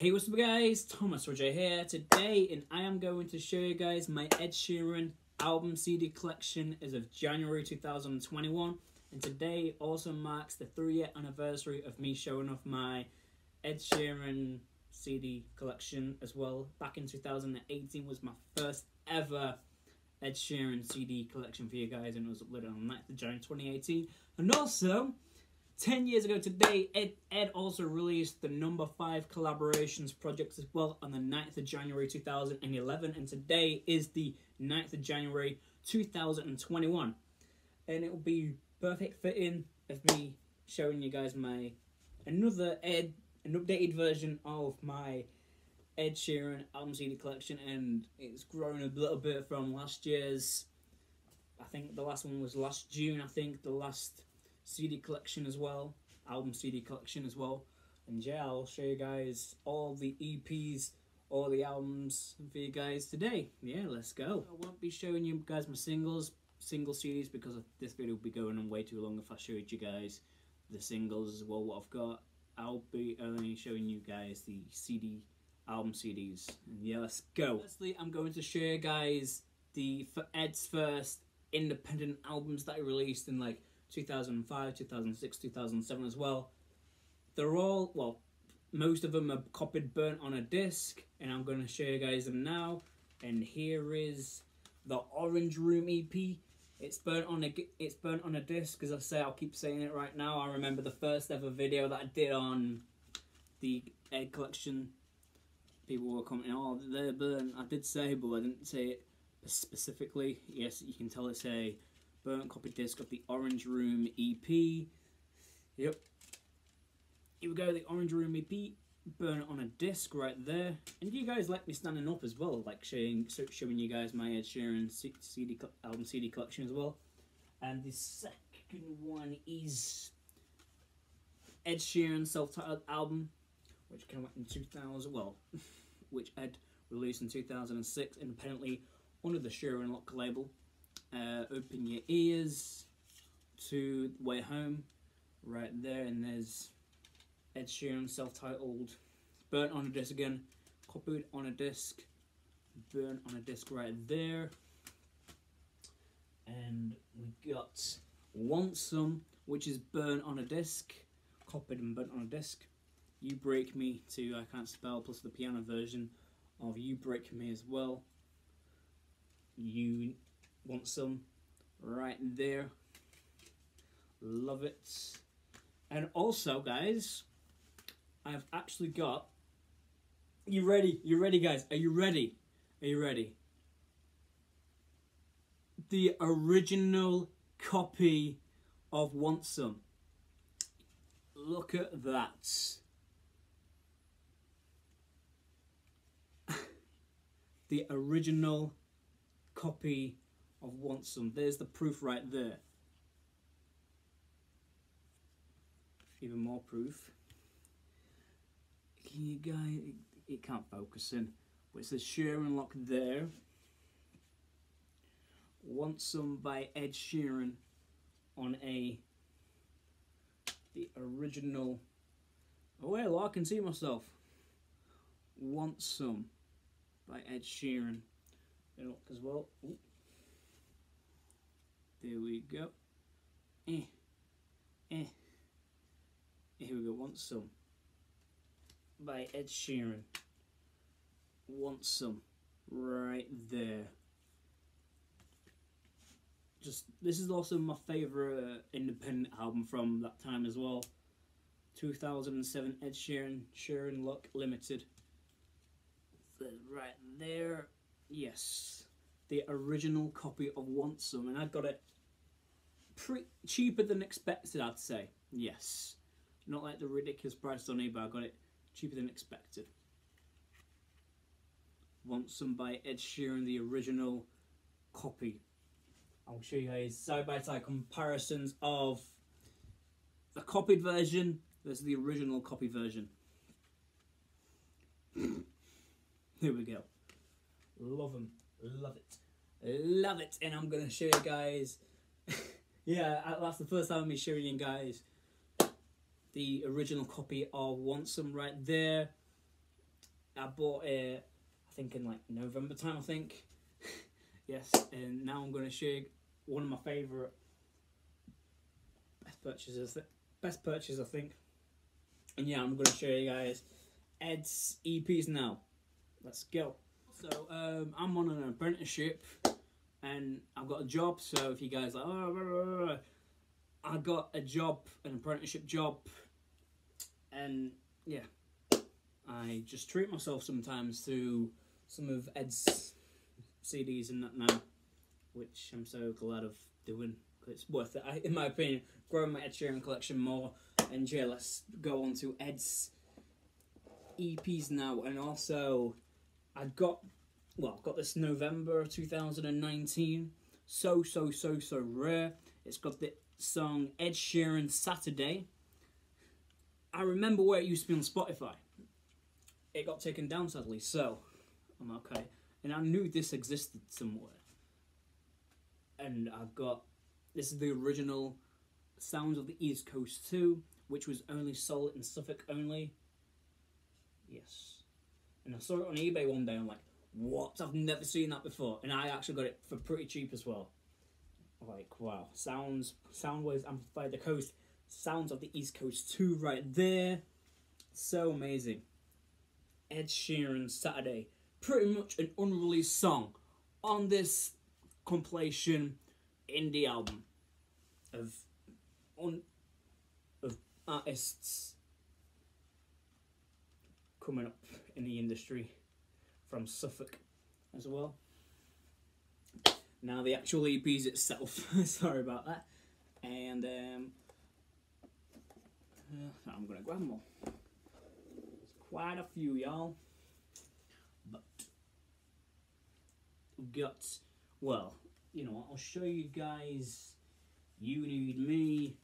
Hey what's up guys, Thomas Rodger here. Today and I am going to show you guys my Ed Sheeran album CD collection as of January 2021 and today also marks the three year anniversary of me showing off my Ed Sheeran CD collection as well. Back in 2018 was my first ever Ed Sheeran CD collection for you guys and it was uploaded on the 9th of January 2018 and also 10 years ago today, Ed, Ed also released the number 5 collaborations project as well on the 9th of January 2011. And today is the 9th of January 2021. And it will be perfect fitting of me showing you guys my another Ed, an updated version of my Ed Sheeran album CD collection. And it's grown a little bit from last year's. I think the last one was last June, I think. The last CD collection as well, album CD collection as well. And yeah, I'll show you guys all the EPs, all the albums for you guys today. Yeah, let's go. I won't be showing you guys my singles, single CDs, because this video will be going on way too long if I showed you guys the singles as well, what I've got. I'll be only showing you guys the CD, album CDs. And yeah, let's go. Firstly, I'm going to show you guys the for Ed's first independent albums that he released in like 2005, 2006, 2007 as well. They're all, well, most of them are copied burnt on a disc, and I'm going to show you guys them now. And here is the Orange Room EP. It's burnt on a it's burnt on a disc, as I say, I'll keep saying it right now. I remember the first ever video that I did on the egg collection. People were commenting, "Oh, they're burnt." I did say, but I didn't say it specifically. Yes, you can tell it's a burnt copy disc of the Orange Room EP. Yep. Here we go, the Orange Room EP. Burn it on a disc right there. And you guys like me standing up as well, like showing showing you guys my Ed Sheeran CD album CD collection as well. And the second one is Ed Sheeran self-titled album, which came out in 2000. Well, which Ed released in 2006 independently under the Sheeran Lock label uh, open your ears to Way Home right there and there's Ed Sheeran self-titled Burnt on a Disc again copied on a disc burnt on a disc right there. And we got Want Some which is burnt on a disc copied and burnt on a disc. You Break Me to I Can't Spell plus the piano version of You Break Me as well. You want some? Right there. Love it. And also guys I've actually got you ready? You ready guys? Are you ready? Are you ready? The original copy of Want Some. Look at that. The original copy of Want Some. There's the proof right there. Even more proof. Can you guys, it can't focus in, but it says Sheeran Lock there. Want Some by Ed Sheeran on a, the original, oh well, I can see myself. Want Some by Ed Sheeran. Look as well. Ooh. There we go. Eh. Eh. Here we go. Want some. By Ed Sheeran. Want some. Right there. Just this is also my favorite uh, independent album from that time as well. 2007 Ed Sheeran Sheeran Lock Limited. Right there. Yes. The original copy of Want Some and I've got it pretty cheaper than expected, I'd say. Yes. Not like the ridiculous price on eBay, I got it cheaper than expected. Want Some by Ed Sheeran, the original copy. I'll show you guys side-by-side -side comparisons of the copied version versus the original copy version. Here we go. Love them. Love it. Love it. And I'm going to show you guys yeah, that's the first time I'm showing you guys the original copy of Want Some right there. I bought it, I think in like November time, I think. yes, and now I'm going to show you one of my favourite best purchases. Best purchase, I think. And yeah, I'm going to show you guys Ed's EPs now. Let's go. So um, I'm on an apprenticeship and I've got a job. So if you guys like, oh, I got a job, an apprenticeship job, and yeah, I just treat myself sometimes to some of Ed's CDs and that now, which I'm so glad of doing. It's worth it, I, in my opinion. Growing my Ed Sheeran collection more, and yeah, let's go on to Ed's EPs now, and also I got well, got this November 2019. So so so so rare. It's got the song Ed Sheeran Saturday. I remember where it used to be on Spotify. It got taken down sadly, so I'm okay. And I knew this existed somewhere. And I've got this is the original Sounds of the East Coast 2, which was only sold in Suffolk only. Yes. And I saw it on eBay one day, I'm like, what? I've never seen that before. And I actually got it for pretty cheap as well. Like, wow. Sounds, Soundwaves Amplified the Coast. Sounds of the East Coast 2 right there. So amazing. Ed Sheeran Saturday. Pretty much an unreleased song on this compilation indie album of on of artists coming up in the industry from Suffolk as well. Now the actual EPs itself, sorry about that, and um, uh, I'm gonna grab more. There's quite a few, y'all, but we've got well, you know, I'll show you guys. You need me.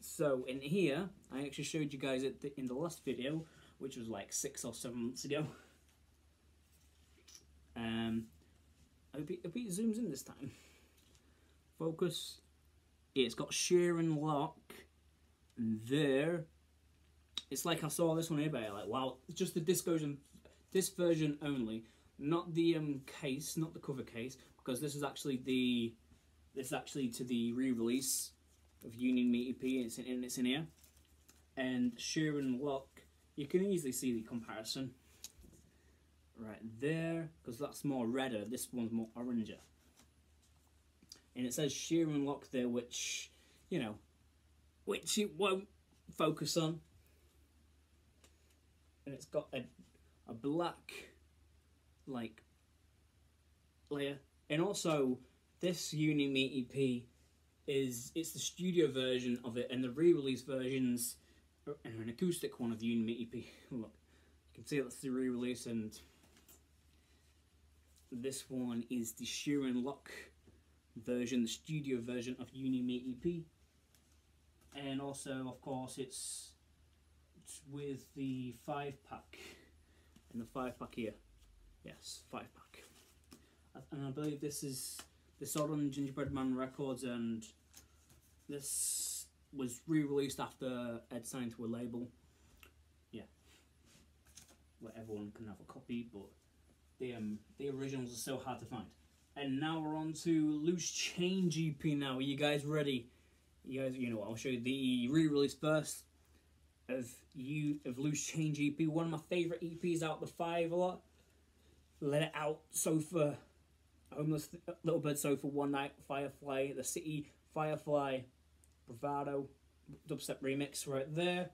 So in here, I actually showed you guys it in the last video, which was like six or seven months ago. Um, I hope it, hope it zooms in this time. Focus. It's got Sheeran lock there. It's like I saw this one but like wow, just the disc version, this version only, not the um case, not the cover case, because this is actually the, this is actually to the re-release of You Need Me EP, and it's in, it's in here, and Sheeran lock. You can easily see the comparison right there because that's more redder this one's more oranger. And it says Sheeran lock there which you know which it won't focus on. And it's got a, a black like layer. And also this You Need Me EP is it's the studio version of it and the re-release versions are an acoustic one of the EP look you can see that's the re-release and this one is the Sheeran Lock version, the studio version of You Need Me EP. And also, of course, it's, it's with the 5-pack. And the 5-pack here. Yes, 5-pack. And I believe this is the sold on Gingerbread Man Records and this was re-released after Ed signed to a label. Yeah. Where everyone can have a copy, but the um, the originals are so hard to find. And now we're on to Loose Change EP now. Are you guys ready? You guys, you know I'll show you the re-release first of you of Loose Change EP. One of my favourite EPs out the five a lot. Let It Out, Sofa, Homeless Little Bird Sofa, One Night, Firefly, The City, Firefly, Bravado, dubstep remix right there.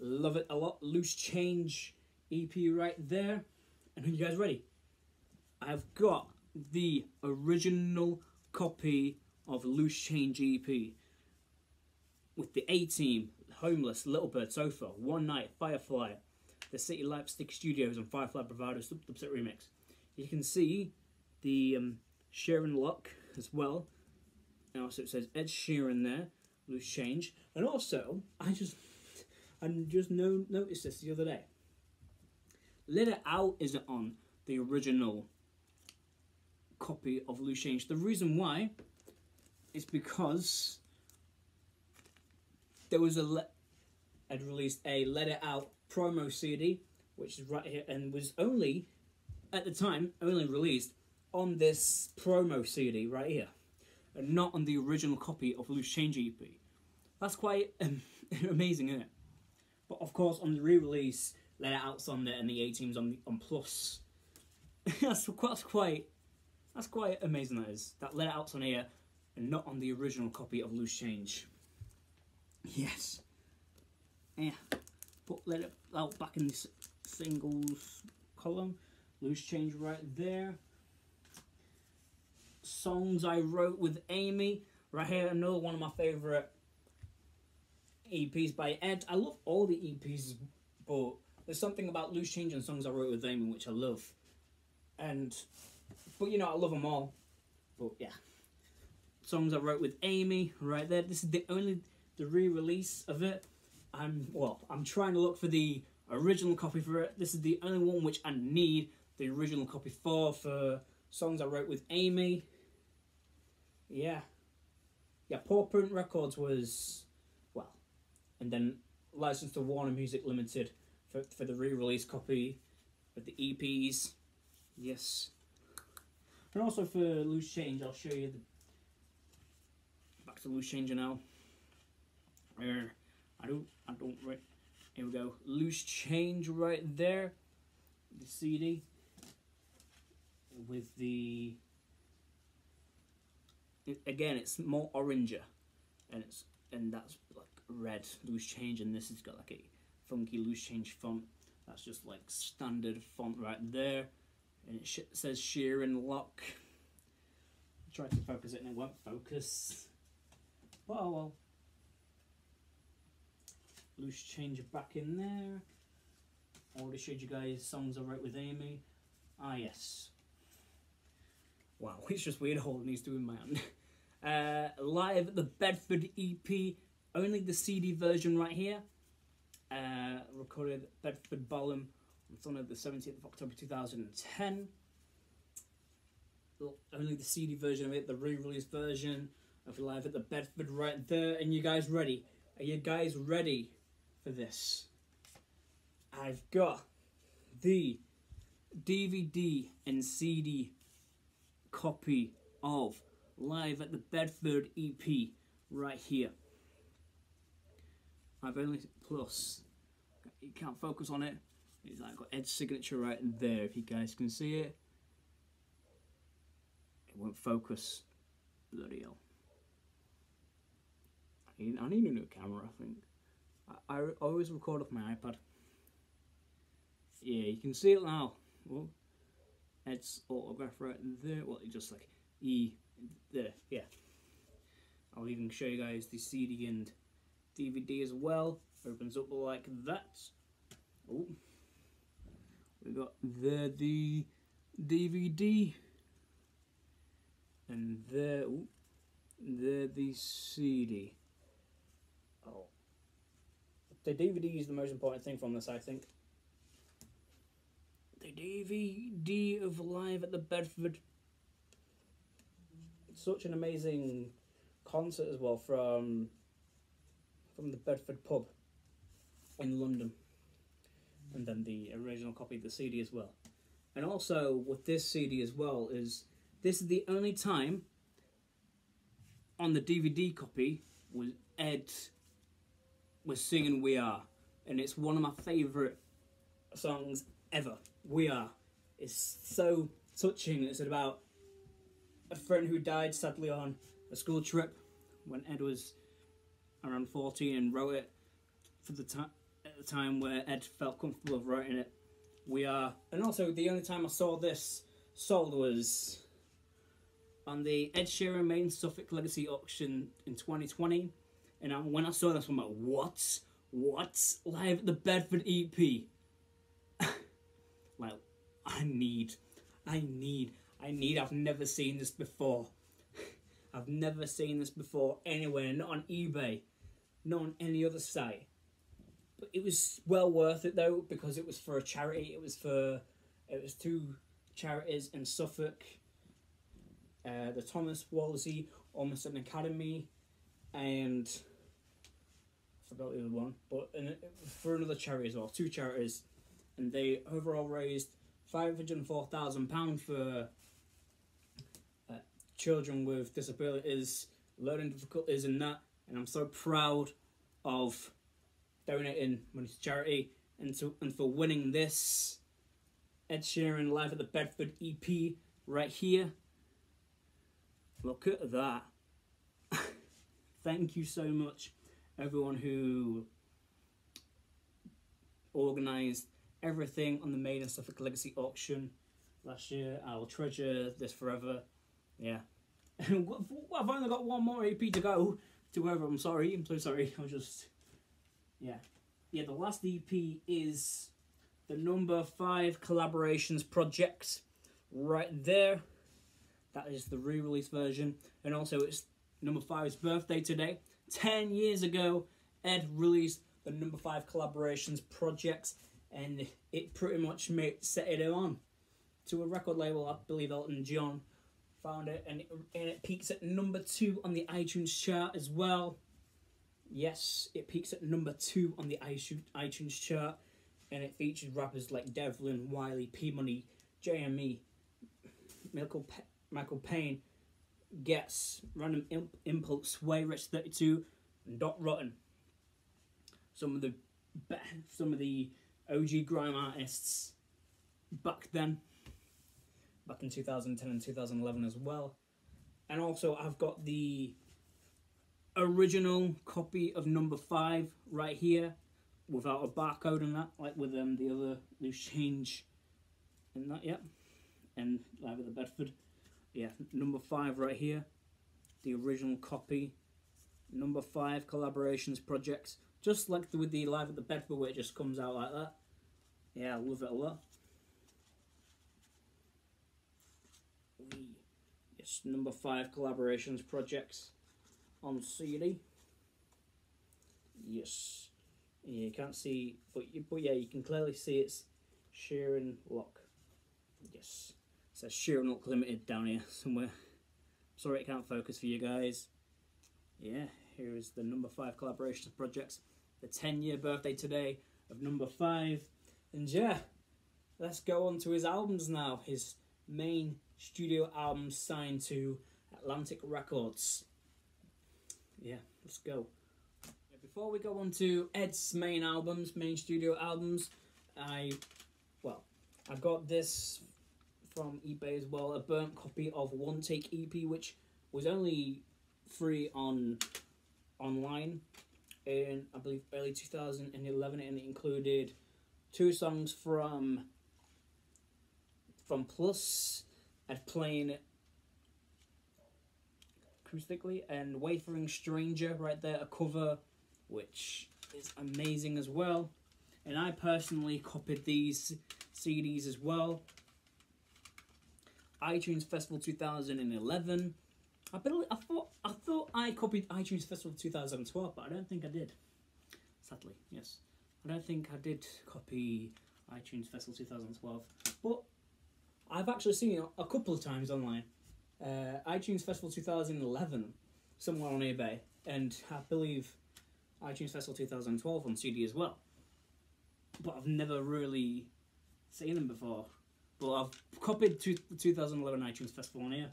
Love it a lot. Loose Change EP right there. And are you guys ready? I've got the original copy of Loose Change EP with the A Team, Homeless, Little Bird Sofa, One Night, Firefly, the City Lipstick Studios, and Firefly Bravado Dubstep Remix. You can see the um, Sheeran lock as well. And also it says Ed Sheeran there, Loose Change. And also, I just I just no, noticed this the other day. Let It Out is on the original copy of Loose Change. The reason why is because there was a had released a Let It Out promo CD which is right here, and was only at the time only released on this promo CD right here, and not on the original copy of Loose Change EP. That's quite um, amazing, isn't it? But of course, on the re-release, Let It Out's on there, and the A Team's on on Plus. that's quite that's quite that's quite amazing. That is that Let It Out's on here, and not on the original copy of Loose Change. Yes. Yeah. Put Let It Out back in this singles column. Loose Change right there. Songs I wrote with Amy. Right here, another one of my favourite EPs by Ed. I love all the EPs, but there's something about Loose Change and songs I wrote with Amy which I love. And, but you know, I love them all. But yeah. Songs I wrote with Amy, right there. This is the only, the re-release of it. I'm, well, I'm trying to look for the original copy for it. This is the only one which I need the original copy for, for songs I wrote with Amy. Yeah. Yeah, Paw Print Records was well, and then licensed to Warner Music Limited for, for the re-release copy of the EPs. Yes. And also for Loose Change, I'll show you the back to Loose Change now. Uh, I don't, I don't, right, here we go. Loose Change right there. The CD with the, again, it's more oranger and it's, and that's like red loose change and this has got like a funky loose change font that's just like standard font right there and it sh says and Lock I tried to focus it and it won't focus. Well well. Loose change back in there. Already showed you guys songs I wrote with Amy. Ah yes. Wow it's just weird holding these two in my hand. Uh, live at the Bedford EP only the CD version right here. Uh, recorded Bedford Balham on the 17th of October 2010. Only the CD version of it, the re-release version of Live at the Bedford right there. And you guys ready? Are you guys ready for this? I've got the DVD and CD copy of Live at the Bedford EP right here. I've only plus. You can't focus on it. It's like got Ed's signature right there. If you guys can see it, it won't focus. Bloody hell. I need, I need a new camera. I think. I, I always record off my iPad. Yeah, you can see it now. Well, Ed's autograph right there. Well, just like E there. Yeah. I'll even show you guys the CD and DVD as well. Opens up like that. Oh, we got there the DVD, and there, oh, there the CD. Oh, the DVD is the most important thing from this, I think. The DVD of Live at the Bedford. Such an amazing concert as well from from the Bedford pub in London. And then the original copy of the CD as well. And also with this CD as well is this is the only time on the DVD copy was Ed was singing We Are. And it's one of my favourite songs ever. We Are. It's so touching. It's about a friend who died sadly on a school trip when Ed was around 14 and wrote it for the time the time where Ed felt comfortable of writing it. We are, and also the only time I saw this sold was on the Ed Sheeran main Suffolk Legacy auction in 2020. And I, when I saw this, I'm like, what? What? Live at the Bedford EP. like, I need, I need, I need, I've never seen this before. I've never seen this before anywhere, not on eBay not on any other site. It was well worth it though because it was for a charity. It was for it was two charities in Suffolk. Uh, the Thomas Wolsey Ormiston Academy, and I forgot the other one, but in, for another charity as well, two charities, and they overall raised five hundred four thousand pounds for uh, children with disabilities, learning difficulties, and that. And I'm so proud of donating money to charity and to and for winning this Ed Sheeran live at the Bedford EP right here. Look at that. Thank you so much, everyone who organised everything on the Made in Suffolk Legacy auction last year. I will treasure this forever. Yeah. I've only got one more EP to go to whoever. I'm sorry. I'm so sorry. I was just. Yeah. Yeah, the last EP is the number five collaborations project right there. That is the re release version. And also, it's number five's birthday today. 10 years ago, Ed released the number five collaborations project and it pretty much made, set it on to a record label. I believe Elton John found it, and it, and it peaks at number two on the iTunes chart as well. Yes, it peaks at number two on the iTunes chart, and it features rappers like Devlin, Wiley, P Money, JME, Mikill, P- Mikill Pane, Ghetts, Random Imp- Impulse, Sway Wretch 32, and Dot Rotten. Some of the be- some of the OG grime artists back then, back in 2010 and 2011 as well. And also, I've got the original copy of number five right here without a barcode and that, like with um, the other loose change and that, yep. And like with the Bedford yeah, number five right here, the original copy. Number five collaborations projects, just like with the Live at the Bedford where it just comes out like that. Yeah, I love it a lot. Yes, number five collaborations projects on CD. Yes, yeah, you can't see, but you, but yeah, you can clearly see it's Sheeran Lock. Yes says Sheeran Lock Limited down here somewhere. Sorry it can't focus for you guys. Yeah, here is the number five collaboration projects. The 10 year birthday today of number five. And yeah, let's go on to his albums now. His main studio album signed to Atlantic Records. Yeah, let's go. Before we go on to Ed's main albums, main studio albums, I, well, I got this from eBay as well, a burnt copy of One Take EP, which was only free on online in I believe early 2011, and it included two songs from from Plus at playing acoustically and Wayfaring Stranger right there, a cover which is amazing as well. And I personally copied these CDs as well iTunes Festival 2011. I I thought I thought I copied iTunes Festival 2012, but I don't think I did. Sadly, yes, I don't think I did copy iTunes Festival 2012. But I've actually seen it a couple of times online. Uh, iTunes Festival 2011 somewhere on eBay, and I believe iTunes Festival 2012 on CD as well. But I've never really seen them before. But I've copied two, 2011 iTunes Festival on here.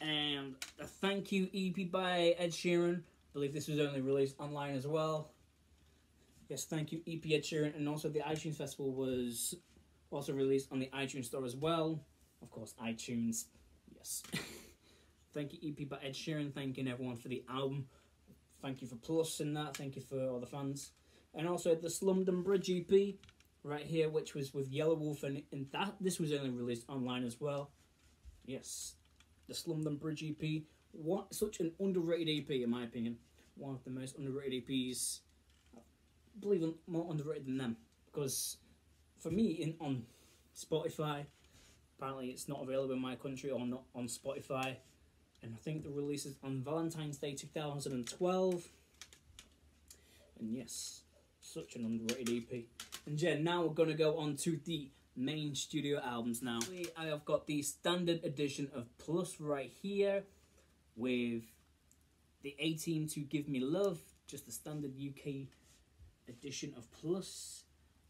And a thank you EP by Ed Sheeran. I believe this was only released online as well. Yes, thank you EP Ed Sheeran. And also the iTunes Festival was also released on the iTunes Store as well. Of course, iTunes. Yes. thank you EP by Ed Sheeran. Thanking everyone for the album. Thank you for Plus in that. Thank you for all the fans. And also the Slumdon Bridge EP right here, which was with Yelawolf, and, and that this was only released online as well. Yes, the Slumdon Bridge EP. What such an underrated EP in my opinion. One of the most underrated EPs. I believe more underrated than them because for me in on Spotify, apparently it's not available in my country or not on Spotify. And I think the release is on Valentine's Day 2012. And yes, such an underrated EP. And yeah, now we're gonna go on to the main studio albums now. I have got the standard edition of Plus right here with the A Team to Give Me Love, just the standard UK edition of Plus,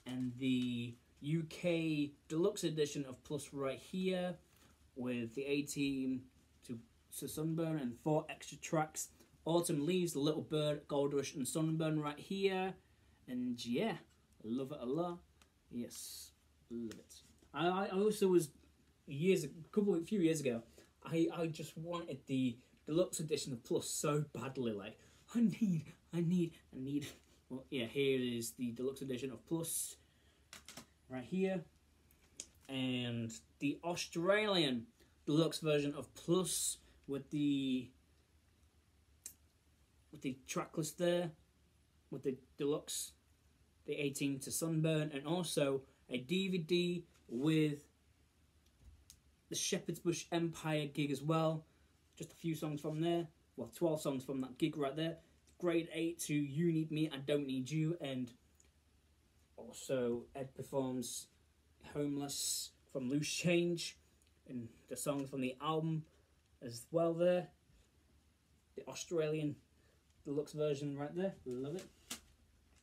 and the UK deluxe edition of Plus right here with the A Team to, to Sunburn and four extra tracks. Autumn Leaves, The Little Bird, Gold Rush, and Sunburn right here. And yeah, love it a lot. Yes, love it. I, I also was years, a couple, a few years ago, I, I just wanted the deluxe edition of Plus so badly. Like, I need, I need, I need. Well, yeah, here is the deluxe edition of Plus right here. And the Australian deluxe version of Plus with the with the track list there, with the deluxe, the A Team to Sunburn, and also a DVD with the Shepherd's Bush Empire gig as well. Just a few songs from there. Well, 12 songs from that gig right there. Grade 8 to You Need Me, I Don't Need You, and also Ed performs Homeless from Loose Change, and the songs from the album as well there. The Australian deluxe version right there, love it.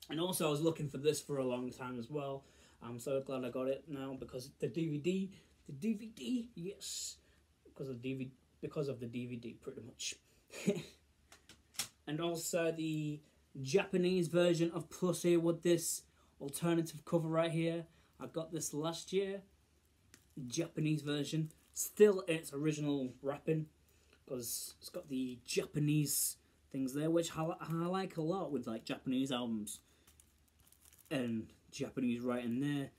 And also I was looking for this for a long time as well. I'm so glad I got it now because the DVD, the DVD, yes, because of the DVD, because of the DVD, pretty much. and also the Japanese version of Plus here with this alternative cover right here. I got this last year, Japanese version, still its original wrapping, because it's got the Japanese things there, which I, I like a lot with like Japanese albums and Japanese writing there.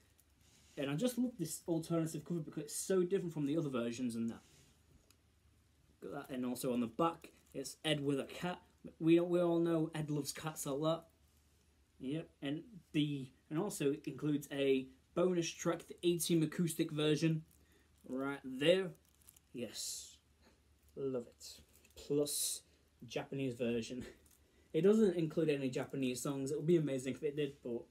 And I just love this alternative cover because it's so different from the other versions and that. Got that. And also on the back, it's Ed with a cat. We we all know Ed loves cats a lot. Yep, and the and also includes a bonus track, the A Team acoustic version, right there. Yes, love it. Plus Japanese version. It doesn't include any Japanese songs. It would be amazing if it did, but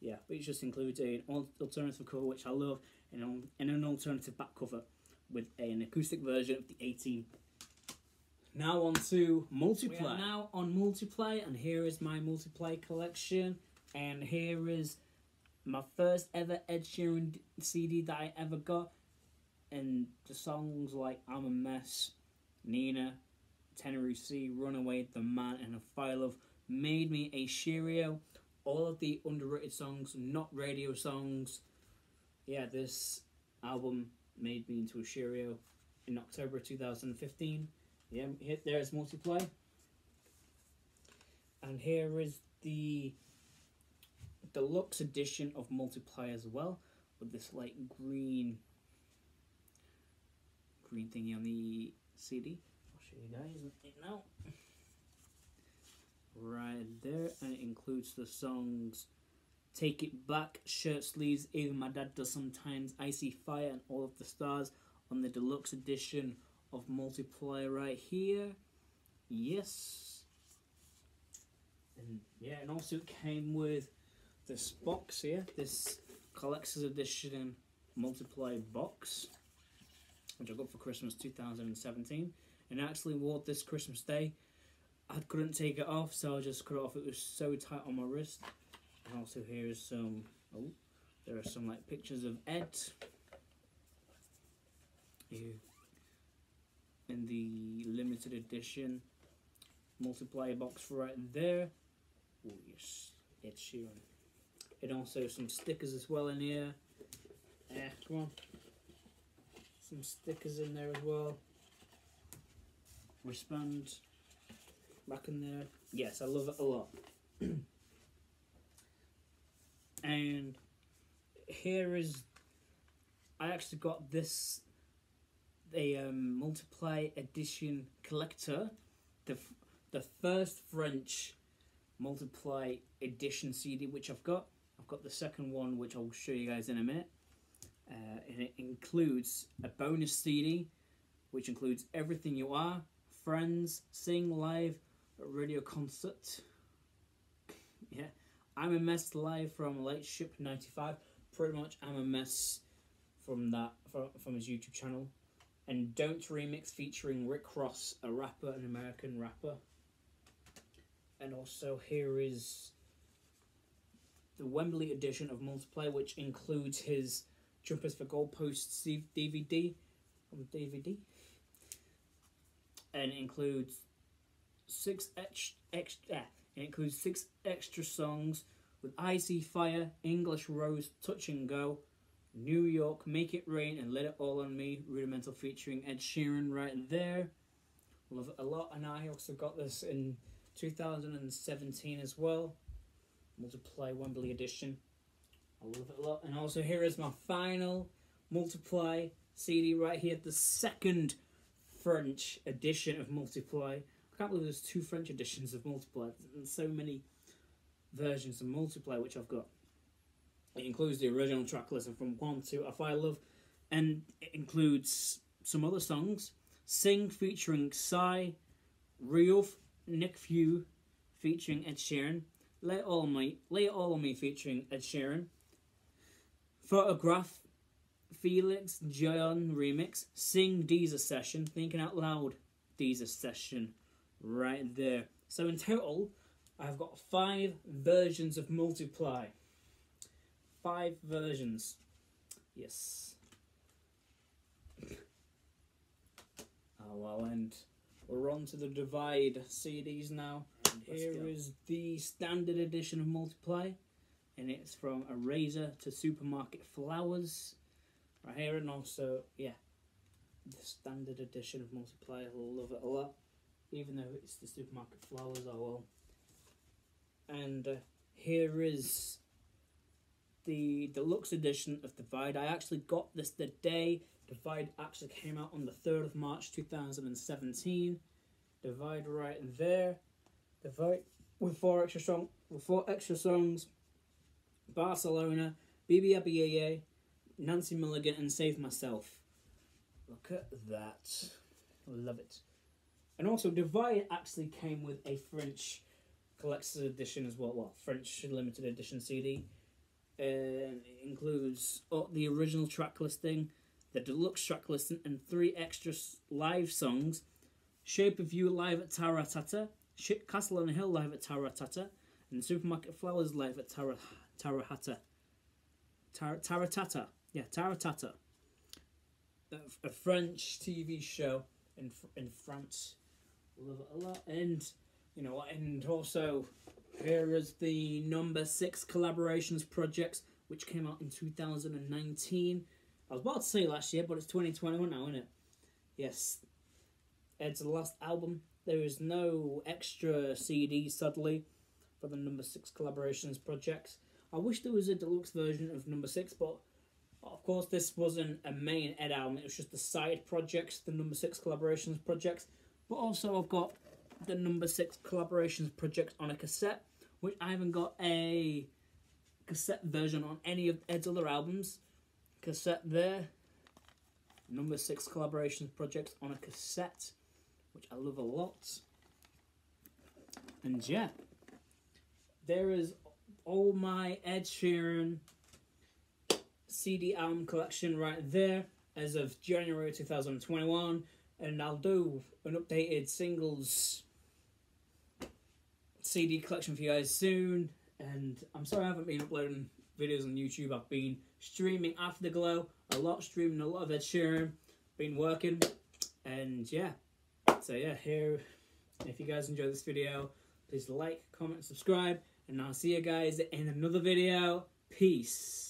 yeah, it just includes an alternative cover, which I love, and, an alternative back cover with an acoustic version of the A Team. Now on to multiply. We are now on multiply, and here is my multiply collection, and here is my first ever Ed Sheeran CD that I ever got, and the songs like I'm a Mess, Nina, Tennessee, Runaway, The Man, and A File of made me a Sheerio. All of the underrated songs, not radio songs. Yeah, this album made me into a Sheerio in October 2015. Yeah, here, there's multiply. And here is the deluxe edition of multiply as well, with this light green green thingy on the CD I'll show you guys now. Right there, and it includes the songs Take It Back, Shirt Sleeves, Even My Dad Does Sometimes, I See Fire, and All of the Stars on the deluxe edition of Multiply right here. Yes. And yeah, and also it came with this box here, this collector's edition multiply box, which I got for Christmas 2017 and actually wore this Christmas Day. I couldn't take it off, so I just cut it off. It was so tight on my wrist. And also here is some, oh, there are some like pictures of Ed. In the limited edition multiply box right there. Oh yes, Ed Sheeran. And also some stickers as well in here. Yeah, come on. Some stickers in there as well respond back in there. Yes, I love it a lot. and here is, I actually got this, a um, multiply edition collector, the the first French multiply edition CD which I've got. I've got the second one which I'll show you guys in a minute. Uh, and it includes a bonus CD which includes Everything You Are, friends, sing live radio concert. yeah, I'm a mess live from Late Ship '95. Pretty much, I'm a mess from that from, from his YouTube channel. And Don't Remix featuring Rick Ross, a rapper, an American rapper. And also here is the Wembley edition of multiply, which includes his Jumpers for Goalposts DVD, DVD, and includes six ex, extra. It includes six extra songs with I See Fire, English Rose, Touch and Go, New York, Make It Rain, and Let It All on Me, Rudimental featuring Ed Sheeran right there. Love it a lot, and I also got this in 2017 as well. Multiply Wembley edition. I love it a lot. And also here is my final Multiply CD right here, the second French edition of Multiply. I can't believe there's two French editions of Multiply. There's so many versions of Multiply which I've got. It includes the original track list from 1 to Afire Love, and it includes some other songs. Sing featuring Psy, Riouf, Nick Few featuring Ed Sheeran, Lay All On Me, Lay All On Me featuring Ed Sheeran, Photograph, Felix Jaehn remix, Sing Deezer session, Thinking Out Loud Deezer session, right there. So in total, I've got five versions of Multiply. Five versions. Yes. Oh well, and we're on to the Divide CDs now. Here is the standard edition of Multiply, and it's from Eraser to Supermarket Flowers. Right here, and also, yeah, the standard edition of Multiply. I love it a lot, even though it's the Supermarket Flowers. Oh well and uh, here is the deluxe edition of Divide. I actually got this the day Divide actually came out on the 3rd of March 2017. Divide right there. Divide with four extra song with four extra songs. Barcelona, Bibia Be Ye Ye, Nancy Mulligan, and Save Myself. Look at that. Love it. And also, Divide actually came with a French collector's edition as well. Well, French limited edition CD. Uh, it includes the original track listing, the deluxe track listing, and three extra live songs. Shape of You live at Taratata, Ship Castle on a Hill live at Taratata, and Supermarket Flowers live at Tara Tarahata. Tar Taratata, yeah, Taratata. A, a French TV show in in France. Love it a lot, and you know, and also here is the number six collaborations projects, which came out in 2019. I was about to say last year, but it's 2021 now, isn't it? Yes. It's the last album. There is no extra CD, sadly, for the number six collaborations projects. I wish there was a deluxe version of number six, but of course this wasn't a main Ed album. It was just the side projects, the number six collaborations projects. But also I've got the number six collaborations project on a cassette, which I haven't got a cassette version on any of Ed's other albums. Cassette there. Number six collaborations project on a cassette, which I love a lot. And yeah, there is all my Ed Sheeran CD album collection right there as of January 2021 and I'll do an updated singles CD collection for you guys soon. And I'm sorry I haven't been uploading videos on YouTube. I've been streaming Afterglow a lot, streaming a lot of Ed Sheeran, been working, and yeah. So yeah, here, if you guys enjoyed this video, please like, comment, subscribe, and I'll see you guys in another video. Peace.